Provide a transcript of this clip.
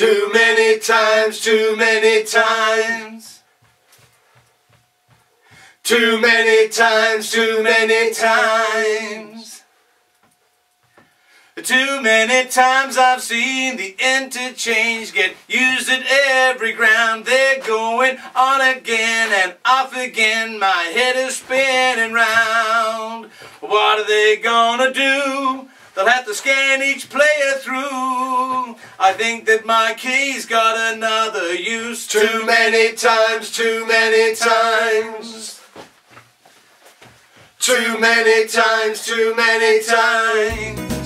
Too many times, too many times. Too many times, too many times. Too many times I've seen the interchange get used at every ground. They're going on again and off again. My head is spinning round. What are they gonna do? They'll have to scan each player through. I think that my key's got another use. Too many times, too many times. Too many times, too many times.